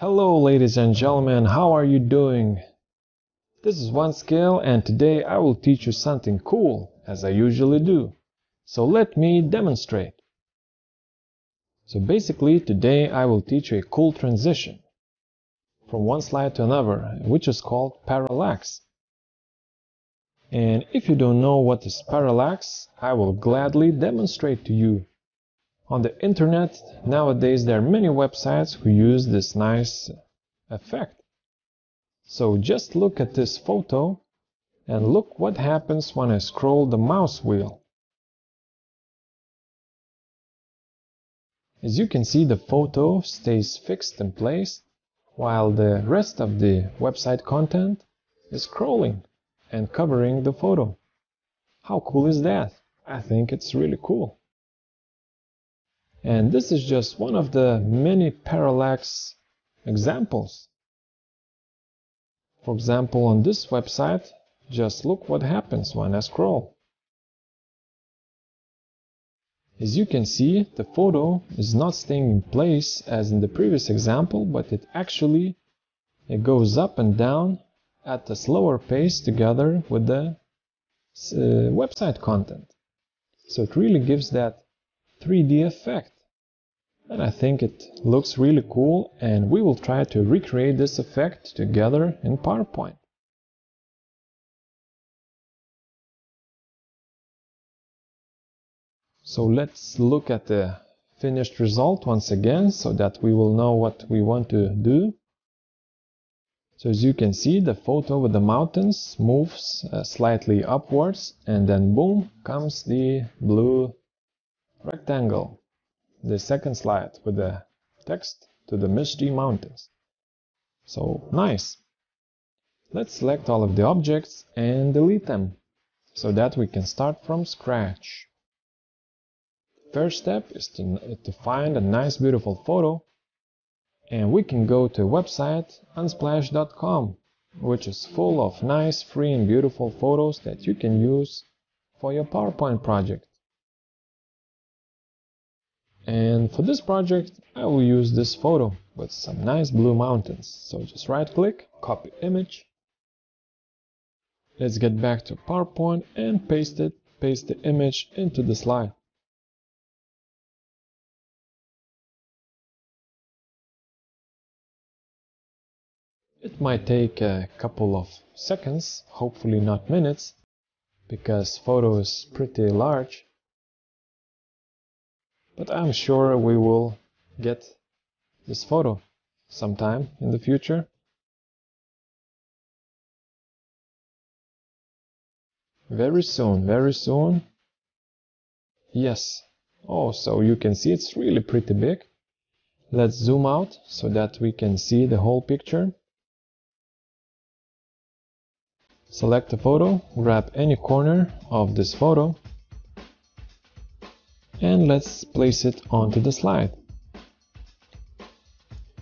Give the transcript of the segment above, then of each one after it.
Hello ladies and gentlemen, how are you doing? This is One Skill and today I will teach you something cool, as I usually do. So let me demonstrate. So basically today I will teach you a cool transition from one slide to another, which is called parallax. And if you don't know what is parallax, I will gladly demonstrate to you. On the internet nowadays there are many websites who use this nice effect. So just look at this photo and look what happens when I scroll the mouse wheel. As you can see the photo stays fixed in place while the rest of the website content is scrolling and covering the photo. How cool is that? I think it's really cool. And this is just one of the many parallax examples. For example, on this website, just look what happens when I scroll. As you can see, the photo is not staying in place as in the previous example, but it actually it goes up and down at a slower pace together with the uh, website content. So it really gives that 3D effect. And I think it looks really cool and we will try to recreate this effect together in PowerPoint. So let's look at the finished result once again so that we will know what we want to do. So as you can see the photo with the mountains moves uh, slightly upwards and then boom comes the blue rectangle. The second slide with the text to the misty mountains. So nice. Let's select all of the objects and delete them so that we can start from scratch. First step is to, to find a nice beautiful photo and we can go to website unsplash.com which is full of nice free and beautiful photos that you can use for your PowerPoint project. And for this project I will use this photo with some nice blue mountains. So just right click, copy image. Let's get back to PowerPoint and paste it, paste the image into the slide. It might take a couple of seconds, hopefully not minutes, because photo is pretty large. But I'm sure we will get this photo sometime in the future. Very soon, very soon. Yes. Oh, so you can see it's really pretty big. Let's zoom out so that we can see the whole picture. Select a photo, grab any corner of this photo and let's place it onto the slide.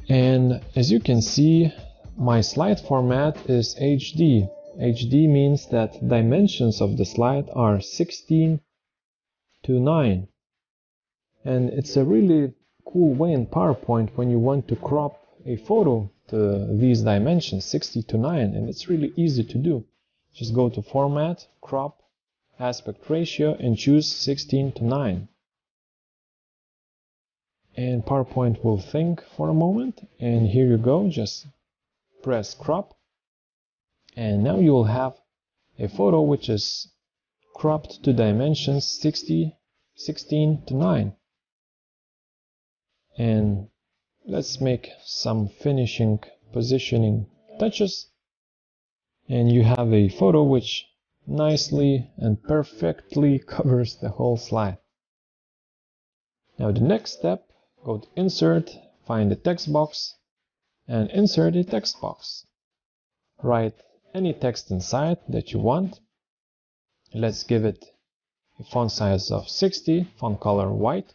And as you can see, my slide format is HD. HD means that dimensions of the slide are 16 to 9. And it's a really cool way in PowerPoint when you want to crop a photo to these dimensions, 60 to 9, and it's really easy to do. Just go to Format, Crop, Aspect Ratio and choose 16 to 9. And PowerPoint will think for a moment and here you go, just press Crop and now you will have a photo which is cropped to dimensions 60, 16 to 9. And let's make some finishing positioning touches and you have a photo which nicely and perfectly covers the whole slide. Now the next step, go to Insert, find the text box, and insert a text box. Write any text inside that you want. Let's give it a font size of 60, font color white.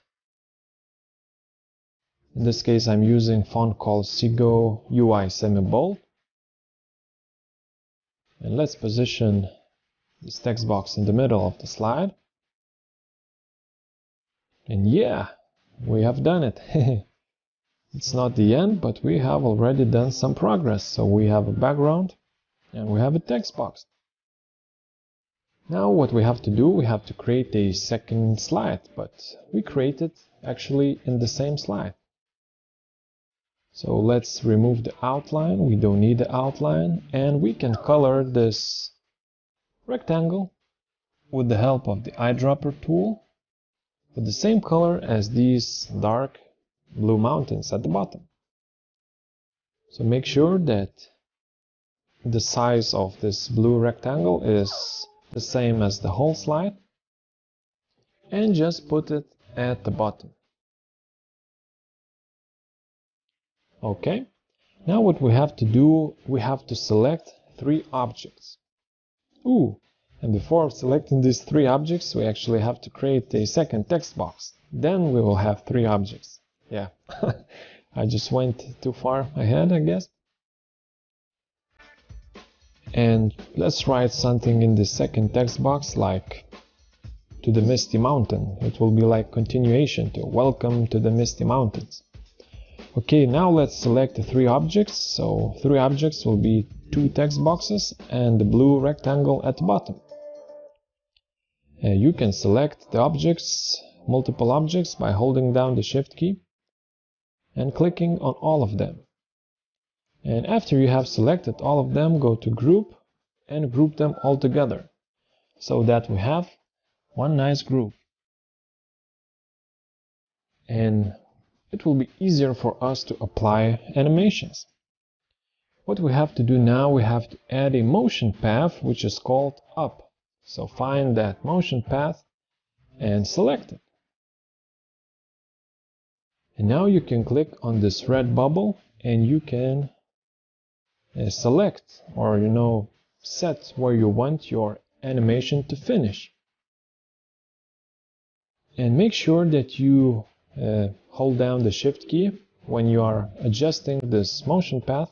In this case I'm using font called Segoe UI Semi-Bold. And let's position this text box in the middle of the slide. And yeah, we have done it. it's not the end, but we have already done some progress. So we have a background and we have a text box. Now what we have to do, we have to create a second slide, but we create it actually in the same slide. So let's remove the outline, we don't need the outline, and we can color this rectangle with the help of the eyedropper tool with the same color as these dark blue mountains at the bottom. So make sure that the size of this blue rectangle is the same as the whole slide and just put it at the bottom. Okay, now what we have to do, we have to select three objects. Ooh, and before selecting these three objects, we actually have to create a second text box. Then we will have three objects. Yeah, I just went too far ahead, I guess. And let's write something in the second text box like to the Misty Mountain. It will be like continuation to welcome to the Misty Mountains. Okay, now let's select the three objects. So three objects will be two text boxes and the blue rectangle at the bottom. Uh, you can select the objects, multiple objects, by holding down the Shift key and clicking on all of them. And after you have selected all of them, go to Group and group them all together so that we have one nice group. And it will be easier for us to apply animations. What we have to do now, we have to add a motion path which is called up. So find that motion path and select it. And now you can click on this red bubble and you can uh, select or you know set where you want your animation to finish. And make sure that you uh, hold down the shift key when you are adjusting this motion path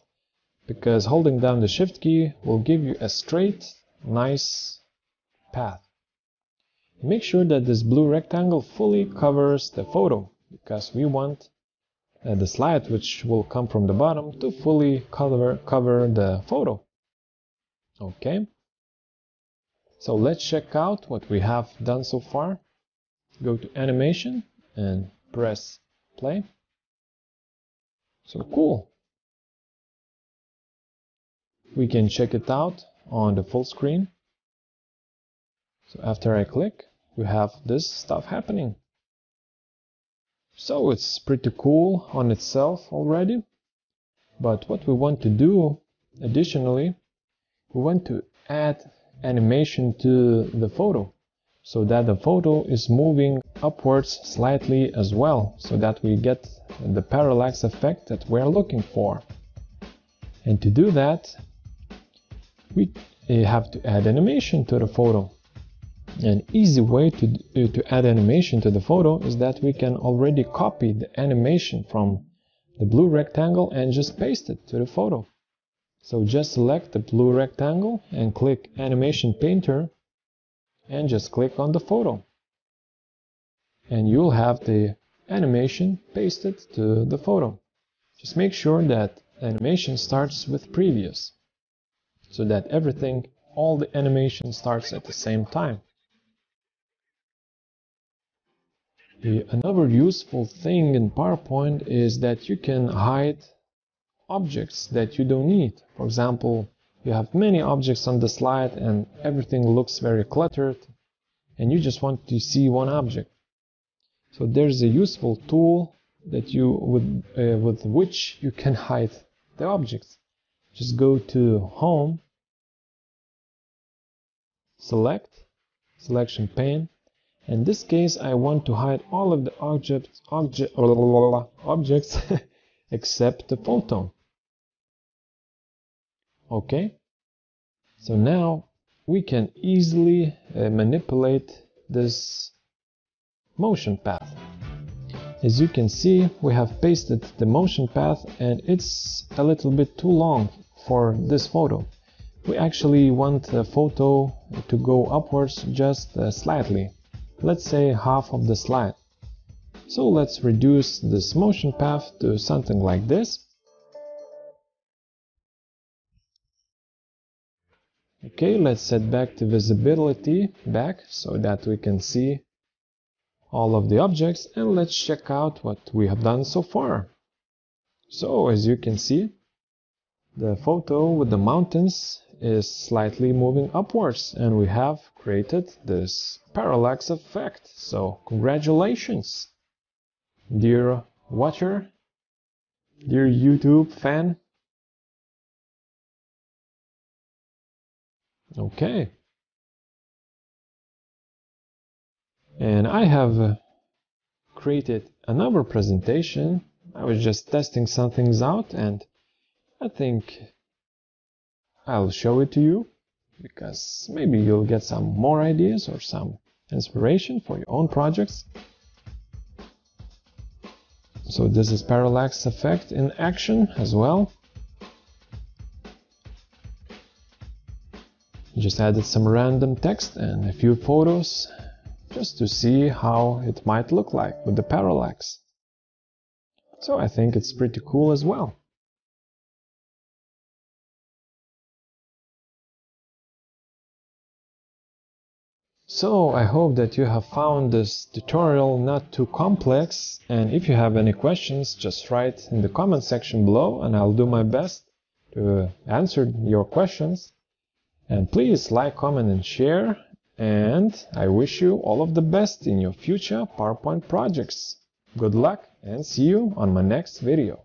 because holding down the shift key will give you a straight nice path. Make sure that this blue rectangle fully covers the photo because we want uh, the slide which will come from the bottom to fully cover, cover the photo. Okay. So let's check out what we have done so far. Go to animation and press play. So cool. We can check it out on the full screen. So after I click, we have this stuff happening. So it's pretty cool on itself already. But what we want to do additionally, we want to add animation to the photo so that the photo is moving upwards slightly as well so that we get the parallax effect that we're looking for. And to do that, we eh, have to add animation to the photo. An easy way to, uh, to add animation to the photo is that we can already copy the animation from the blue rectangle and just paste it to the photo. So just select the blue rectangle and click Animation Painter and just click on the photo. And you'll have the animation pasted to the photo. Just make sure that animation starts with previous so that everything, all the animation starts at the same time. Another useful thing in PowerPoint is that you can hide objects that you don't need. For example, you have many objects on the slide and everything looks very cluttered and you just want to see one object. So there's a useful tool that you with, uh, with which you can hide the objects. Just go to Home, select, Selection pane, in this case, I want to hide all of the objects, object, objects except the photo. Okay, so now we can easily uh, manipulate this motion path. As you can see, we have pasted the motion path and it's a little bit too long for this photo. We actually want the photo to go upwards just uh, slightly let's say half of the slide. So let's reduce this motion path to something like this. Okay, let's set back the visibility back so that we can see all of the objects and let's check out what we have done so far. So as you can see, the photo with the mountains is slightly moving upwards and we have created this parallax effect. So congratulations, dear watcher, dear YouTube fan. Okay. And I have uh, created another presentation. I was just testing some things out and I think I'll show it to you because maybe you'll get some more ideas or some inspiration for your own projects. So this is parallax effect in action as well. Just added some random text and a few photos just to see how it might look like with the parallax. So I think it's pretty cool as well. So I hope that you have found this tutorial not too complex and if you have any questions just write in the comment section below and I'll do my best to answer your questions. And please like, comment and share. And I wish you all of the best in your future PowerPoint projects. Good luck and see you on my next video.